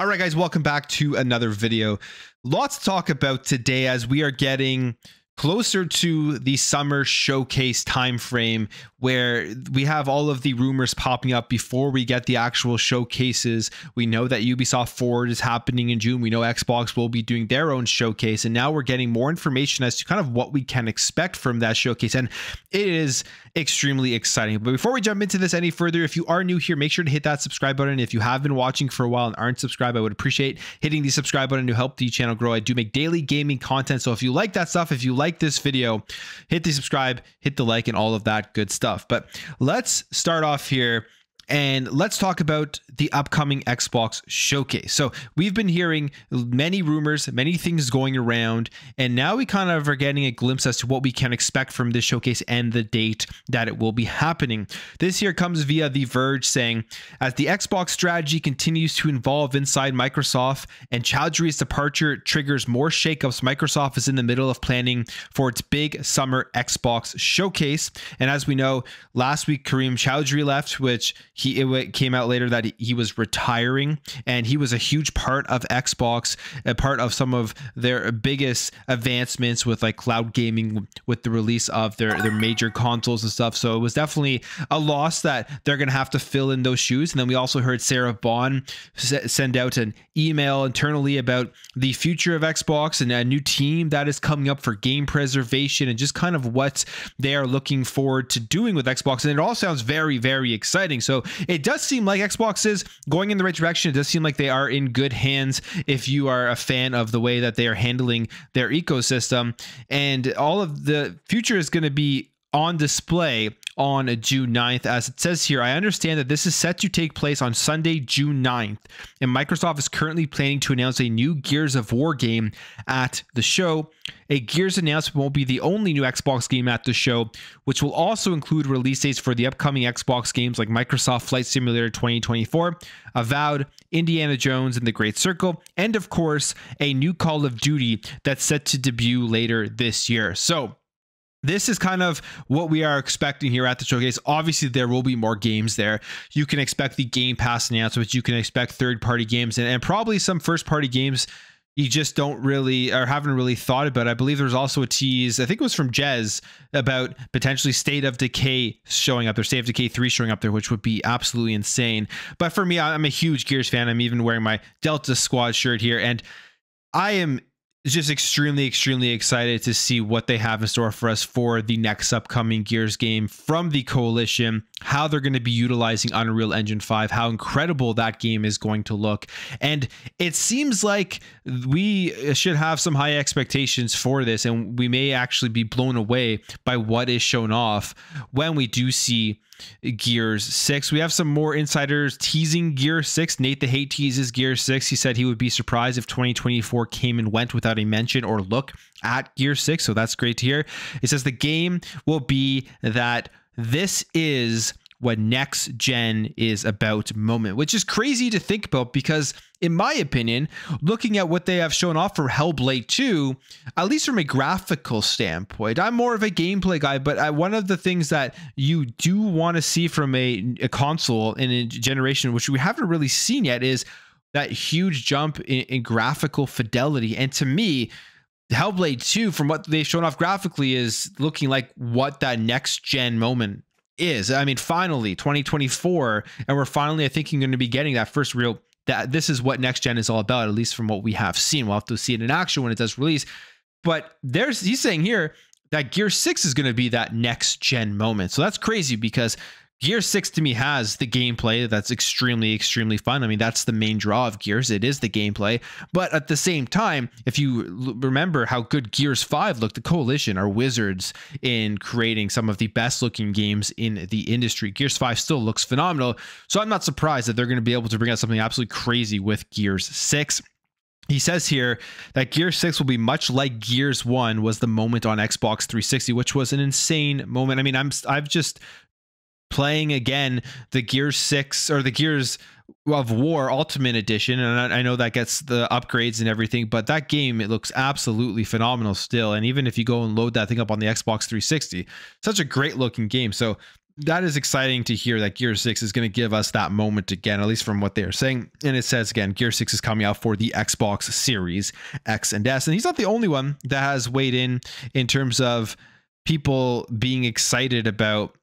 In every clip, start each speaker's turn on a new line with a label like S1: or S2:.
S1: All right, guys, welcome back to another video. Lots to talk about today as we are getting closer to the summer showcase timeframe where we have all of the rumors popping up before we get the actual showcases. We know that Ubisoft Forward is happening in June. We know Xbox will be doing their own showcase. And now we're getting more information as to kind of what we can expect from that showcase. And it is extremely exciting. But before we jump into this any further, if you are new here, make sure to hit that subscribe button. If you have been watching for a while and aren't subscribed, I would appreciate hitting the subscribe button to help the channel grow. I do make daily gaming content. So if you like that stuff, if you like this video, hit the subscribe, hit the like, and all of that good stuff. But let's start off here and let's talk about the upcoming Xbox showcase. So, we've been hearing many rumors, many things going around, and now we kind of are getting a glimpse as to what we can expect from this showcase and the date that it will be happening. This here comes via The Verge saying, as the Xbox strategy continues to evolve inside Microsoft and Choudhry's departure triggers more shakeups, Microsoft is in the middle of planning for its big summer Xbox showcase. And as we know, last week Kareem Choudhry left, which he it came out later that he was retiring and he was a huge part of Xbox, a part of some of their biggest advancements with like cloud gaming with the release of their their major consoles and stuff. So it was definitely a loss that they're going to have to fill in those shoes. And then we also heard Sarah Bond send out an email internally about the future of Xbox and a new team that is coming up for game preservation and just kind of what they are looking forward to doing with Xbox. And it all sounds very, very exciting. So it does seem like Xbox is going in the right direction. It does seem like they are in good hands if you are a fan of the way that they are handling their ecosystem. And all of the future is going to be on display on June 9th. As it says here, I understand that this is set to take place on Sunday, June 9th, and Microsoft is currently planning to announce a new Gears of War game at the show. A Gears announcement won't be the only new Xbox game at the show, which will also include release dates for the upcoming Xbox games like Microsoft Flight Simulator 2024, Avowed, Indiana Jones and the Great Circle, and of course, a new Call of Duty that's set to debut later this year. So, this is kind of what we are expecting here at the showcase. Obviously, there will be more games there. You can expect the Game Pass announcements. You can expect third party games and, and probably some first party games you just don't really or haven't really thought about. I believe there was also a tease, I think it was from Jez, about potentially State of Decay showing up there, State of Decay 3 showing up there, which would be absolutely insane. But for me, I'm a huge Gears fan. I'm even wearing my Delta Squad shirt here. And I am just extremely, extremely excited to see what they have in store for us for the next upcoming Gears game from the Coalition, how they're going to be utilizing Unreal Engine 5, how incredible that game is going to look. And it seems like we should have some high expectations for this, and we may actually be blown away by what is shown off when we do see Gears 6. We have some more insiders teasing Gear 6. Nate the Hate teases Gear 6. He said he would be surprised if 2024 came and went without a mention or look at Gear 6. So that's great to hear. It says the game will be that this is what next gen is about moment, which is crazy to think about because, in my opinion, looking at what they have shown off for Hellblade 2, at least from a graphical standpoint, I'm more of a gameplay guy, but I, one of the things that you do want to see from a, a console in a generation, which we haven't really seen yet, is that huge jump in, in graphical fidelity. And to me, Hellblade 2, from what they've shown off graphically, is looking like what that next gen moment is. I mean, finally, 2024, and we're finally, I think, going to be getting that first real that this is what next gen is all about, at least from what we have seen. We'll have to see it in action when it does release. But there's he's saying here that Gear 6 is going to be that next gen moment. So that's crazy because Gear 6 to me has the gameplay that's extremely, extremely fun. I mean, that's the main draw of Gears. It is the gameplay. But at the same time, if you remember how good Gears 5 looked, the Coalition are wizards in creating some of the best looking games in the industry. Gears 5 still looks phenomenal. So I'm not surprised that they're going to be able to bring out something absolutely crazy with Gears 6. He says here that Gear 6 will be much like Gears 1 was the moment on Xbox 360, which was an insane moment. I mean, I'm I've just playing again the Gears 6 or the Gears of War Ultimate Edition, and I, I, know that gets the upgrades and everything, but that game it looks absolutely phenomenal still. And even if you go and load that thing up on the Xbox 360, such a great looking game. So that is exciting to hear that Gear 6 is going to give us that moment again, at least from what they're saying. And it says again, Gear 6 is coming out for the Xbox Series X and S. And he's not the only one that has weighed in in terms of people being excited about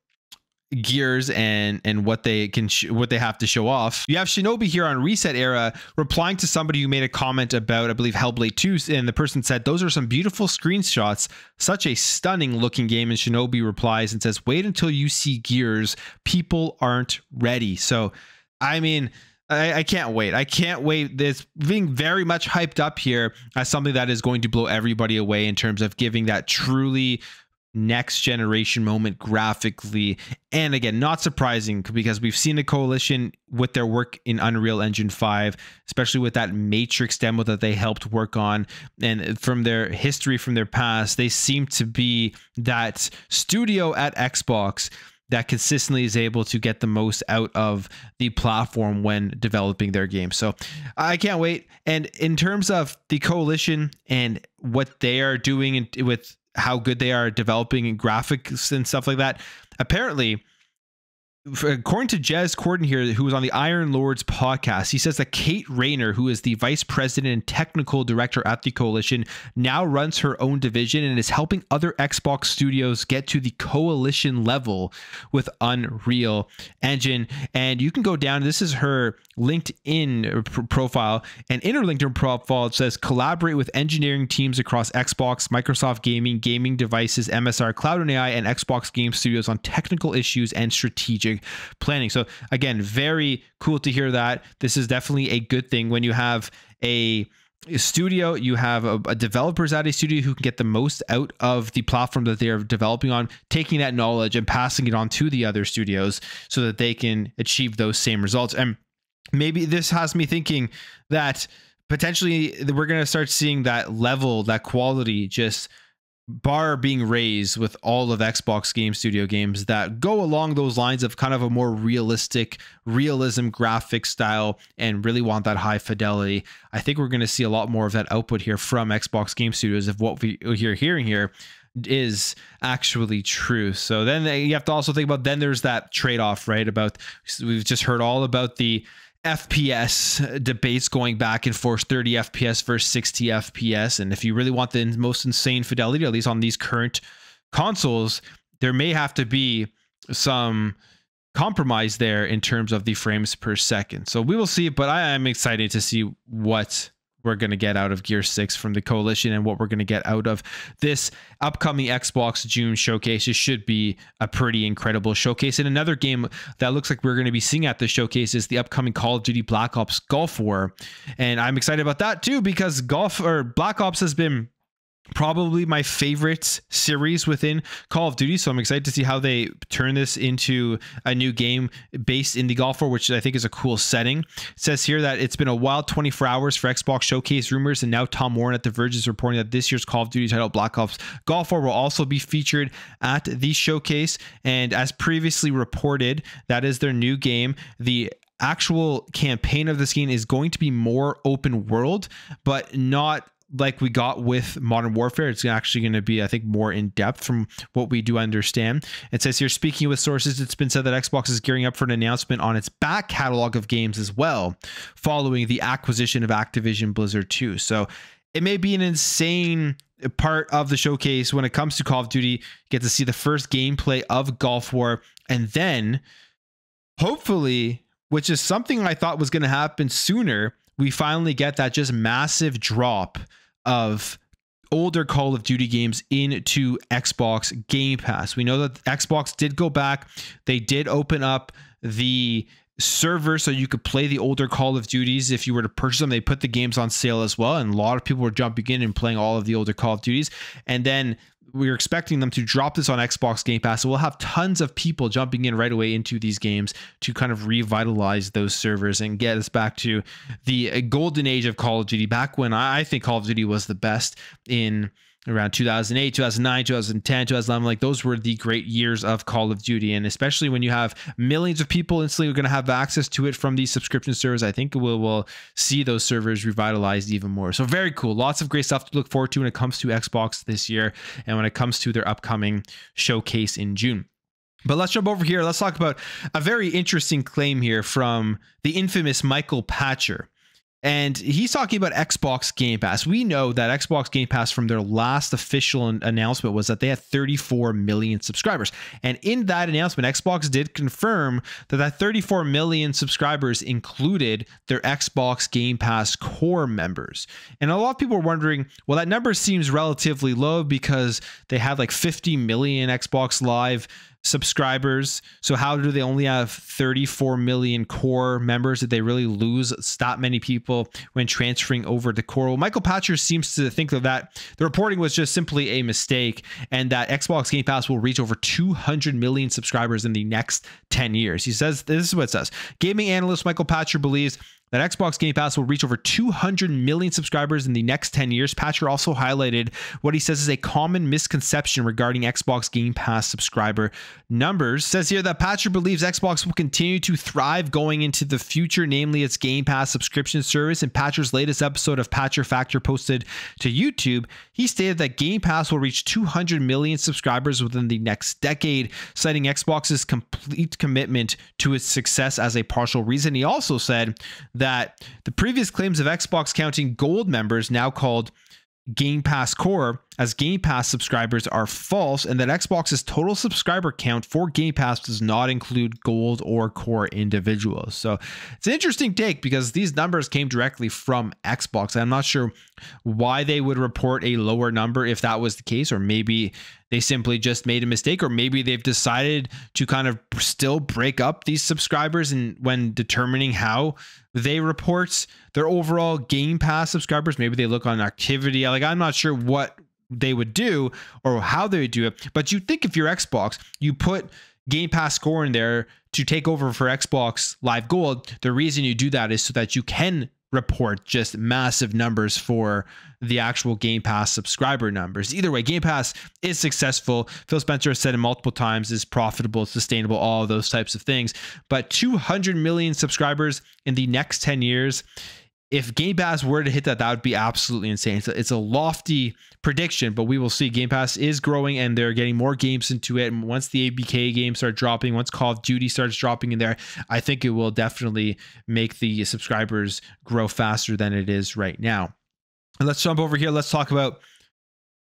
S1: gears and and what they can what they have to show off. You have Shinobi here on ResetEra replying to somebody who made a comment about I believe Hellblade 2 and the person said those are some beautiful screenshots, such a stunning looking game and Shinobi replies and says wait until you see gears, people aren't ready. So I mean I, I, can't wait. I can't wait. This being very much hyped up here as something that is going to blow everybody away in terms of giving that truly next generation moment graphically. And again, not surprising because we've seen the coalition with their work in Unreal Engine 5, especially with that Matrix demo that they helped work on. And from their history from their past, they seem to be that studio at Xbox that consistently is able to get the most out of the platform when developing their game. So I can't wait. And in terms of the coalition and what they are doing with how good they are at developing graphics and stuff like that. Apparently, according to Jez Corden here, who was on the Iron Lords podcast, he says that Kate Rayner, who is the vice president and technical director at the coalition, now runs her own division and is helping other Xbox studios get to the coalition level with Unreal Engine. And you can go down, this is her LinkedIn profile, and in her LinkedIn profile, it says collaborate with engineering teams across Xbox, Microsoft Gaming, gaming devices, MSR, Cloud and AI, and Xbox Game Studios on technical issues and strategic planning. So again, very cool to hear that. This is definitely a good thing when you have a studio you have a, a, developers at a studio who can get the most out of the platform that they're developing on taking that knowledge and passing it on to the other studios so that they can achieve those same results and maybe this has me thinking that potentially we're going to start seeing that level that quality just bar being raised with all of Xbox Game Studio games that go along those lines of kind of a more realistic realism graphic style and really want that high fidelity. I think we're going to see a lot more of that output here from Xbox Game Studios if what we, are hearing here is actually true. So then uh, you have to also think about then there's that trade-off, right? About we've just heard all about the FPS debates going back and forth 30 FPS versus 60 FPS. And if you really want the most insane fidelity, at least on these current consoles, there may have to be some compromise there in terms of the frames per second. So we will see, but I am excited to see what we're going to get out of Gear 6 from the coalition and what we're going to get out of this upcoming Xbox June showcase. It should be a pretty incredible showcase. And another game that looks like we're going to be seeing at the showcase is the upcoming Call of Duty Black Ops Gulf War. And I'm excited about that too because Gulf War Black Ops has been probably my favorite series within Call of Duty. So I'm excited to see how they turn this into a new game based in the Gulf War, which I think is a cool setting. It says here that it's been a wild 24 hours for Xbox Showcase rumors, and now Tom Warren at The Verge is reporting that this year's Call of Duty title Black Ops Gulf War will also be featured at the showcase. And as previously reported, that is their new game. The actual campaign of this game is going to be more open world, but not like we got with Modern Warfare. It's actually going to be, I think, more in depth from what we do understand. It says here, speaking with sources, it's been said that Xbox is gearing up for an announcement on its back catalog of games as well, following the acquisition of Activision Blizzard 2. So it may be an insane part of the showcase when it comes to Call of Duty. get to see the first gameplay of Gulf War, and then hopefully, which is something I thought was going to happen sooner we finally get that just massive drop of older Call of Duty games into Xbox Game Pass. We know that Xbox did go back, they did open up the server so you could play the older Call of Duties if you were to purchase them. They put the games on sale as well, and a lot of people were jumping in and playing all of the older Call of Duties. And then we're expecting them to drop this on Xbox Game Pass. So we'll have tons of people jumping in right away into these games to kind of revitalize those servers and get us back to the golden age of Call of Duty, back when I think Call of Duty was the best in around 2008, 2009, 2010, 2011. Like those were the great years of Call of Duty. And especially when you have millions of people instantly going to have access to it from these subscription servers, I think we'll, we'll see those servers revitalized even more. So very cool. Lots of great stuff to look forward to when it comes to Xbox this year and when it comes to their upcoming showcase in June. But let's jump over here. Let's talk about a very interesting claim here from the infamous Michael Pachter. And he's talking about Xbox Game Pass. We know that Xbox Game Pass, from their last official announcement, was that they had 34 million subscribers. And in that announcement, Xbox did confirm that that 34 million subscribers included their Xbox Game Pass core members. And a lot of people are wondering, well, that number seems relatively low because they had like 50 million Xbox Live subscribers. So how do they only have 34 million core members? Did they really lose that many people when transferring over to core? Well, Michael Pachter seems to think that the reporting was just simply a mistake and that Xbox Game Pass will reach over 200 million subscribers in the next 10 years. He says this is what it says. Gaming analyst Michael Pachter believes that Xbox Game Pass will reach over 200 million subscribers in the next 10 years. Pachter also highlighted what he says is a common misconception regarding Xbox Game Pass subscriber numbers. Says here that Pachter believes Xbox will continue to thrive going into the future, namely its Game Pass subscription service. In Pachter's latest episode of Pachter Factor posted to YouTube, he stated that Game Pass will reach 200 million subscribers within the next decade, citing Xbox's complete commitment to its success as a partial reason. He also said that the previous claims of Xbox counting gold members, now called Game Pass Core, as Game Pass subscribers are false, and that Xbox's total subscriber count for Game Pass does not include gold or core individuals. So it's an interesting take because these numbers came directly from Xbox. I'm not sure why they would report a lower number if that was the case, or maybe they simply just made a mistake, or maybe they've decided to kind of still break up these subscribers and when determining how they report their overall Game Pass subscribers. Maybe they look on activity. Like I'm not sure what they would do or how they would do it. But you think if you're Xbox, you put Game Pass Core in there to take over for Xbox Live Gold. The reason you do that is so that you can report just massive numbers for the actual Game Pass subscriber numbers. Either way, Game Pass is successful. Phil Spencer has said it multiple times is profitable, sustainable, all those types of things. But 200 million subscribers in the next 10 years if Game Pass were to hit that, that would be absolutely insane. So it's a lofty prediction, but we will see. Game Pass is growing and they're getting more games into it. And once the ABK games start dropping, once Call of Duty starts dropping in there, I think it will definitely make the subscribers grow faster than it is right now. And let's jump over here. Let's talk about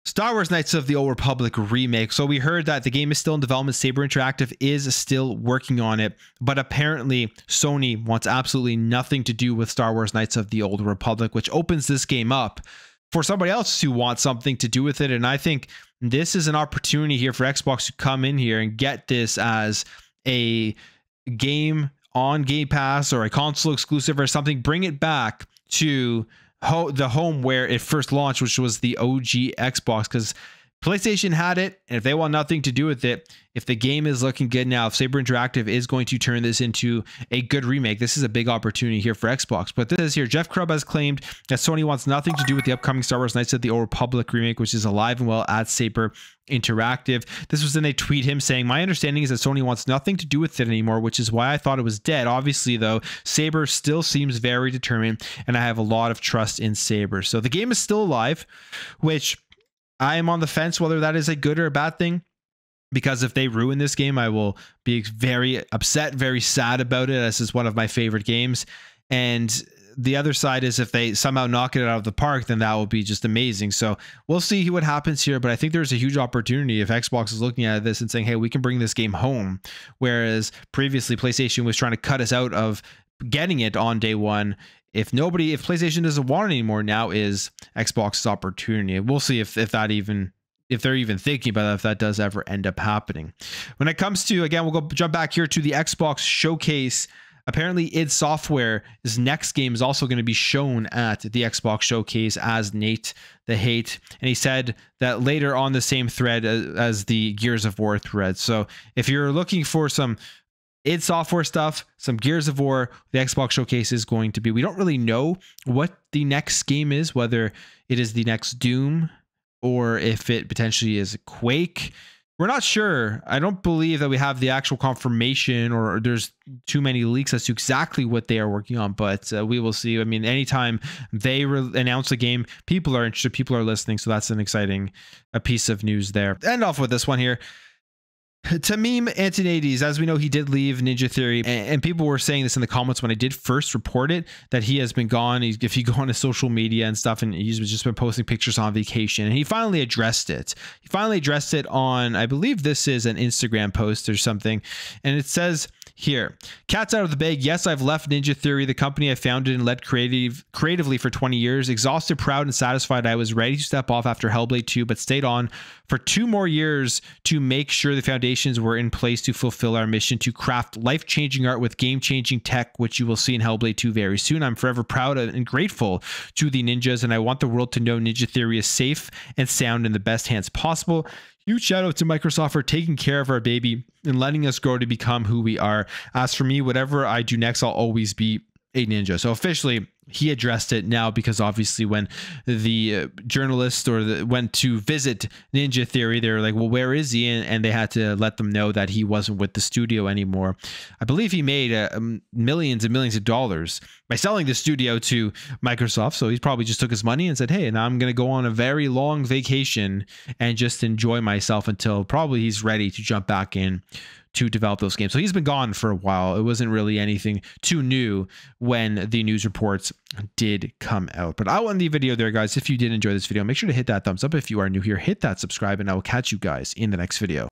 S1: Star Wars Knights of the Old Republic remake. So we heard that the game is still in development. Saber Interactive is still working on it, but apparently Sony wants absolutely nothing to do with Star Wars Knights of the Old Republic, which opens this game up for somebody else who wants something to do with it. And I think this is an opportunity here for Xbox to come in here and get this as a game on Game Pass or a console exclusive or something. Bring it back to ho- the home where it first launched, which was the OG Xbox, because PlayStation had it, and if they want nothing to do with it, if the game is looking good now, if Saber Interactive is going to turn this into a good remake, this is a big opportunity here for Xbox. But this is here, Jeff Grubb has claimed that Sony wants nothing to do with the upcoming Star Wars Knights of the Old Republic remake, which is alive and well at Saber Interactive. This was in a tweet him saying, My understanding is that Sony wants nothing to do with it anymore, which is why I thought it was dead. Obviously, though, Saber still seems very determined, and I have a lot of trust in Saber. So the game is still alive, which I am on the fence whether that is a good or a bad thing. Because if they ruin this game, I will be very upset, very sad about it. This is one of my favorite games. And the other side is if they somehow knock it out of the park, then that will be just amazing. So we'll see what happens here. But I think there's a huge opportunity if Xbox is looking at this and saying, hey, we can bring this game home. Whereas previously, PlayStation was trying to cut us out of getting it on day one if nobody, if PlayStation doesn't want it anymore, now is Xbox's opportunity. We'll see if if that even if they're even thinking about that, if that does ever end up happening. When it comes to again, we'll go jump back here to the Xbox showcase. Apparently, id Software's next game is also going to be shown at the Xbox showcase as Nate the Hate, and he said that later on the same thread as, as the Gears of War thread. So, if you're looking for some id Software stuff, some Gears of War, the Xbox showcase is going to be. We don't really know what the next game is, whether it is the next Doom or if it potentially is Quake. We're not sure. I don't believe that we have the actual confirmation or there's too many leaks as to exactly what they are working on, but uh, we will see. I mean, anytime they announce a game, people are interested, people are listening. So that's an exciting a piece of news there. End off with this one here. Tameem Antoniades, as we know, he did leave Ninja Theory, and, people were saying this in the comments when I did first report it that he has been gone. If you go on his social media and stuff, and he's just been posting pictures on vacation, and he finally addressed it. He finally addressed it on, I believe this is an Instagram post or something, and it says here. Cat's out of the bag. Yes, I've left Ninja Theory, the company I founded and led creative creatively for 20 years. Exhausted, proud, and satisfied, I was ready to step off after Hellblade 2, but stayed on for two more years to make sure the foundations were in place to fulfill our mission to craft life-changing art with game-changing tech, which you will see in Hellblade 2 very soon. I'm forever proud and grateful to the ninjas, and I want the world to know Ninja Theory is safe and sound in the best hands possible. Huge shout out to Microsoft for taking care of our baby and letting us grow to become who we are. As for me, whatever I do next, I'll always be a ninja. So officially, he addressed it now because obviously when the uh, journalist or the, went to visit Ninja Theory, they were like, "Well, where is he?" And, and, they had to let them know that he wasn't with the studio anymore. I believe he made uh, millions and millions of dollars by selling the studio to Microsoft. So he probably just took his money and said, "Hey, now I'm going to go on a very long vacation and just enjoy myself until probably he's ready to jump back in." To develop those games. So he's been gone for a while. It wasn't really anything too new when the news reports did come out. But I'll end the video there, guys. If you did enjoy this video, make sure to hit that thumbs up. If you are new here, hit that subscribe, and I will catch you guys in the next video.